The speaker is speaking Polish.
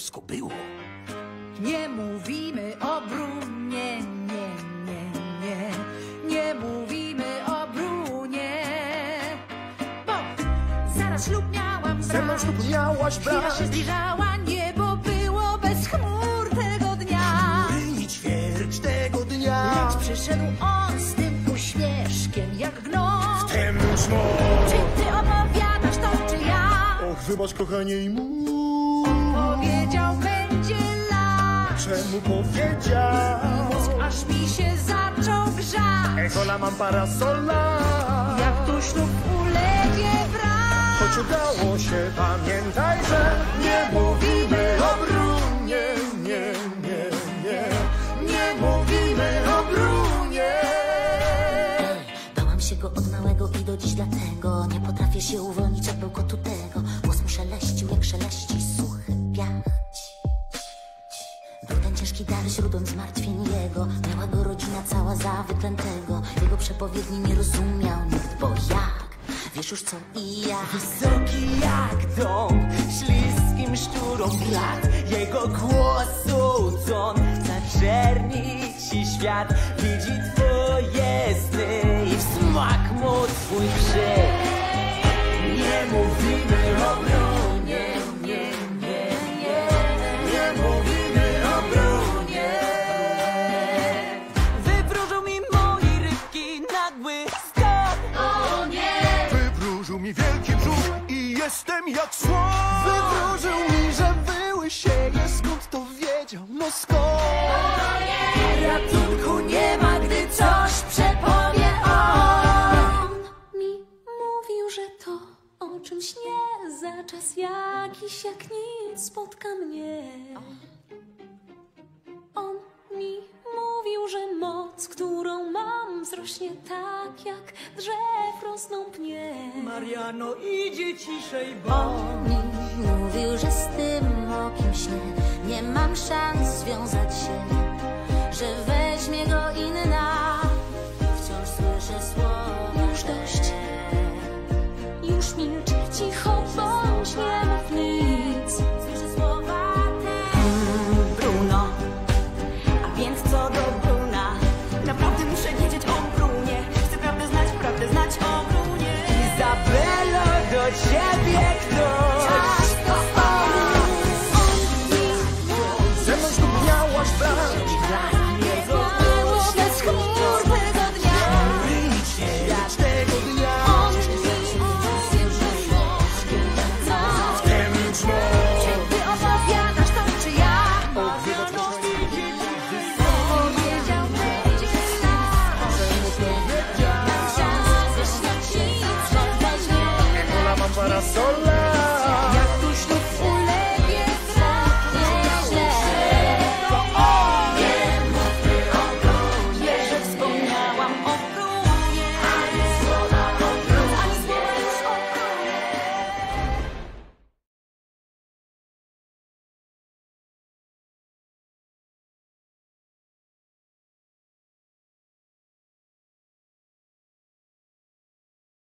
kiepsko było. Nie mówimy o Brunie, nie, nie, nie. Nie mówimy o Brunie. Bo zaraz ślub miałam Ze mną brać. ślub miałaś Chwila brać. się zbliżała, niebo było bez chmur tego dnia. Chmury i ćwierć tego dnia. Lecz przyszedł on z tym uśmieszkiem jak gnom. Tem czmo. Czy ty opowiadasz to, czy ja? Och, wybacz kochanie i mu. Powiedział, będzie lat. Czemu powiedział? Mózg aż mi się zaczął grzać. Echola mam parasola. Jak tu ślub ulegnie brak. Choć udało się, pamiętaj, że nie mówimy o Brunie, nie, nie, nie, nie mówimy o Brunie. Bałam się go od małego i do dziś dlatego Nie potrafię się uwolnić od bełkotu tego Głos mu szeleścił jak szeleści piach Był ten ciężki dar źródłem zmartwień jego. Miała go rodzina cała za wyklętego Jego przepowiedni nie rozumiał nikt, bo jak? Wiesz już co i jak? Wysoki jak dom, śliskim szczurom blat. Jego głosu ton zaczerni ci świat mi wielki brzuch i jestem jak słon. Wywróżył mi, że wyły sieje, skąd to wiedział, no skąd? Ratunku nie ma, gdy coś przepowie on. Mi mówił, że to o czymś nie Za czas jakiś jak nic spotka mnie mam Wzrośnie tak jak drzew rosną pnie Mariano, idzie ciszej, bo mi mówił, że z tym o kim śnię Nie mam szans związać control.